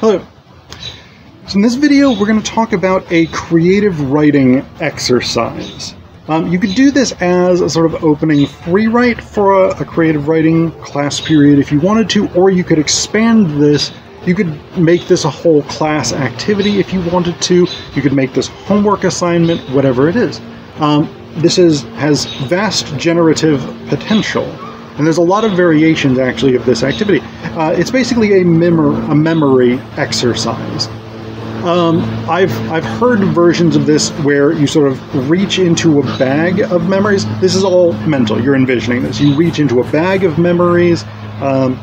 Hello. So in this video, we're going to talk about a creative writing exercise. Um, you could do this as a sort of opening free write for a, a creative writing class period if you wanted to, or you could expand this. You could make this a whole class activity if you wanted to. You could make this homework assignment, whatever it is. Um, this is has vast generative potential. And there's a lot of variations actually of this activity. Uh, it's basically a, memor- a memory exercise. Um, I've I've heard versions of this where you sort of reach into a bag of memories. This is all mental. You're envisioning this. You reach into a bag of memories. Um,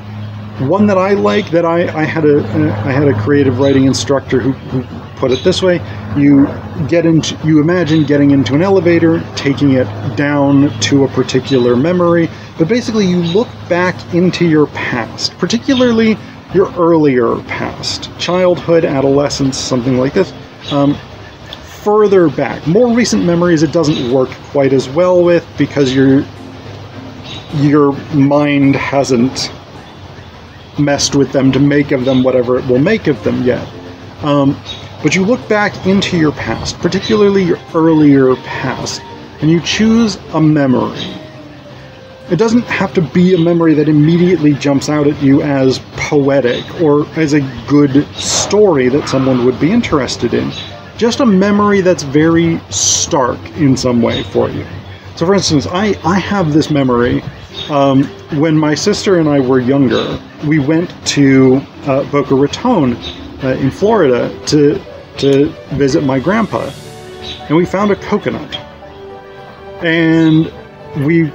one that I like that I, I had a I had a creative writing instructor who, who put it this way: you get into you imagine getting into an elevator, taking it down to a particular memory, but basically you look back into your past, particularly your earlier past, childhood, adolescence, something like this. Um, further back, more recent memories, it doesn't work quite as well with because your your mind hasn't messed with them to make of them whatever it will make of them yet. Um, but you look back into your past, particularly your earlier past, and you choose a memory. It doesn't have to be a memory that immediately jumps out at you as poetic or as a good story that someone would be interested in. Just a memory that's very stark in some way for you. So, for instance, I, I have this memory um, when my sister and I were younger, we went to uh, Boca Raton uh, in Florida to to visit my grandpa, and we found a coconut, and we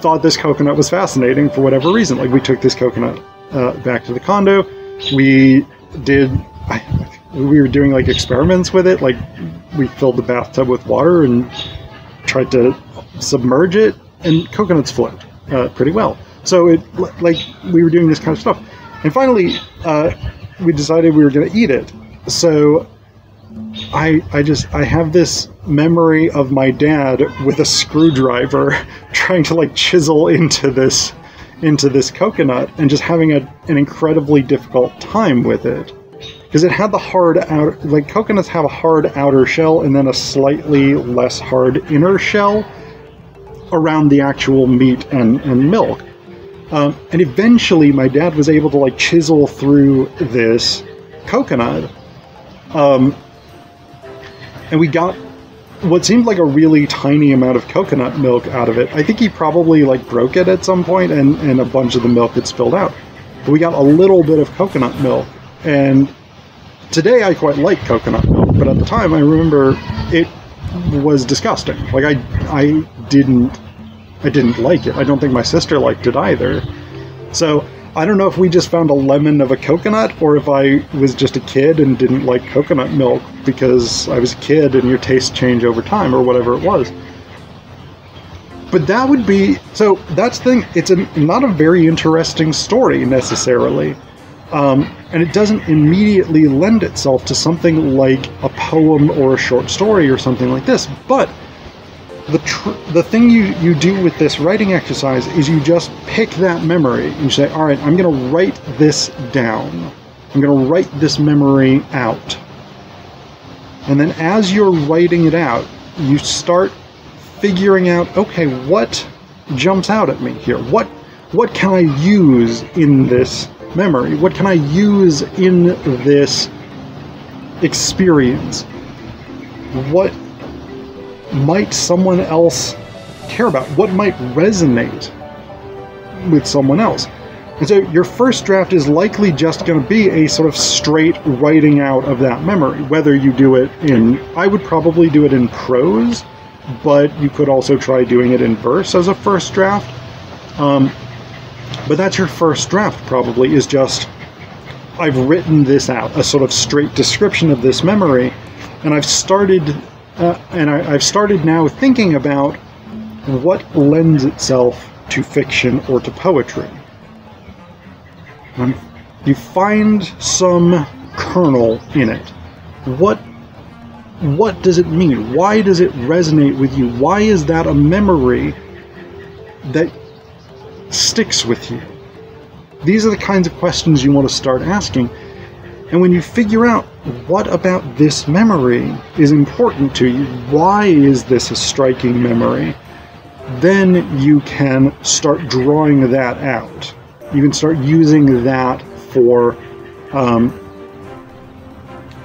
thought this coconut was fascinating for whatever reason. Like we took this coconut uh, back to the condo, we did. I, we were doing like experiments with it, like we filled the bathtub with water and tried to submerge it, and coconuts float uh, pretty well. So it like we were doing this kind of stuff, and finally uh, we decided we were going to eat it. So I I just I have this memory of my dad with a screwdriver trying to like chisel into this into this coconut and just having a, an incredibly difficult time with it. Because it had the hard outer like coconuts have a hard outer shell and then a slightly less hard inner shell around the actual meat and, and milk. Um, and eventually my dad was able to like chisel through this coconut um, and we got what seemed like a really tiny amount of coconut milk out of it. I think he probably like broke it at some point and, and a bunch of the milk had spilled out. But we got a little bit of coconut milk. And today I quite like coconut milk, but at the time I remember it was disgusting. Like I I didn't I didn't like it. I don't think my sister liked it either. So I don't know if we just found a lemon of a coconut or if I was just a kid and didn't like coconut milk because I was a kid and your tastes change over time or whatever it was. But that would be so. That's the thing. It's a, not a very interesting story necessarily, um, and it doesn't immediately lend itself to something like a poem or a short story or something like this. But the the thing you you do with this writing exercise is you just pick that memory and you say, all right, I'm going to write this down. I'm going to write this memory out. And then as you're writing it out, you start figuring out, okay, what jumps out at me here? What what can I use in this memory? What can I use in this experience? What might someone else care about? What might resonate with someone else? And so your first draft is likely just going to be a sort of straight writing out of that memory. Whether you do it in, I would probably do it in prose, but you could also try doing it in verse as a first draft. Um, but that's your first draft, probably, is just I've written this out, a sort of straight description of this memory, and I've started uh, and I, have started now thinking about what lends itself to fiction or to poetry. Um, you find some kernel in it. What what does it mean? Why does it resonate with you? Why is that a memory that sticks with you? These are the kinds of questions you want to start asking. And when you figure out what about this memory is important to you, why is this a striking memory, then you can start drawing that out. You can start using that for um,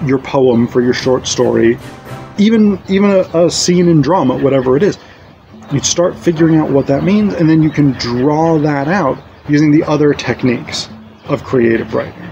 your poem, for your short story, even even a, a scene in drama, whatever it is. You start figuring out what that means, and then you can draw that out using the other techniques of creative writing.